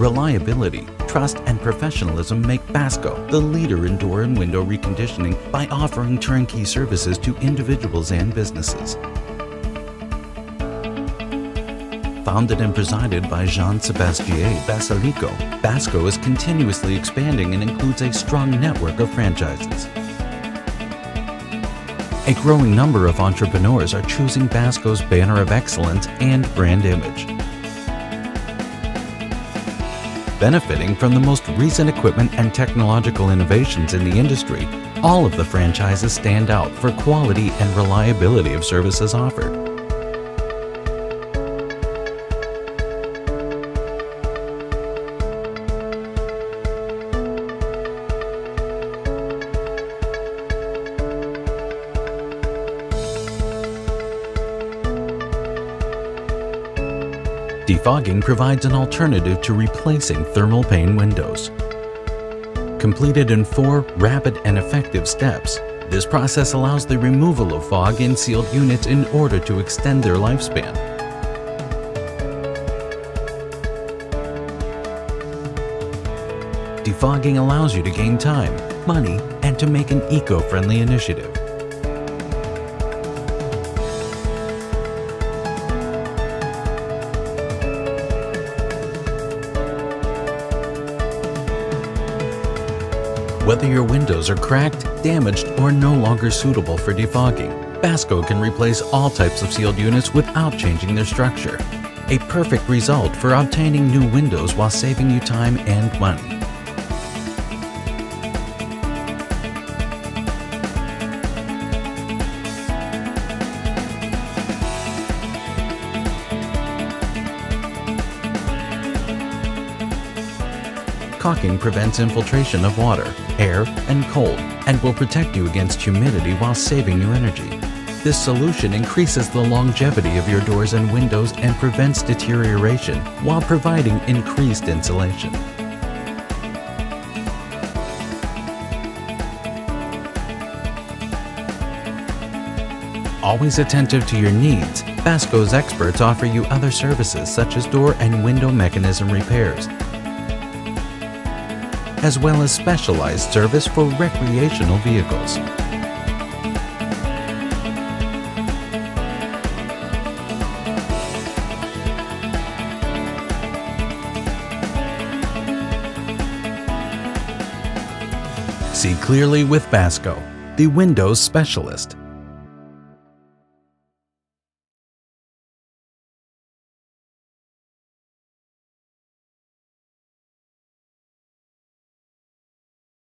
Reliability, trust, and professionalism make Basco the leader in door and window reconditioning by offering turnkey services to individuals and businesses. Founded and presided by Jean-Sébastien Basilico, Basco is continuously expanding and includes a strong network of franchises. A growing number of entrepreneurs are choosing Basco's banner of excellence and brand image. Benefiting from the most recent equipment and technological innovations in the industry, all of the franchises stand out for quality and reliability of services offered. Defogging provides an alternative to replacing thermal pane windows. Completed in four rapid and effective steps, this process allows the removal of fog in sealed units in order to extend their lifespan. Defogging allows you to gain time, money, and to make an eco-friendly initiative. Whether your windows are cracked, damaged, or no longer suitable for defogging, Basco can replace all types of sealed units without changing their structure. A perfect result for obtaining new windows while saving you time and money. Caulking prevents infiltration of water, air, and cold, and will protect you against humidity while saving you energy. This solution increases the longevity of your doors and windows and prevents deterioration while providing increased insulation. Always attentive to your needs, Basco's experts offer you other services such as door and window mechanism repairs, as well as specialized service for recreational vehicles. See clearly with Basco, the Windows specialist.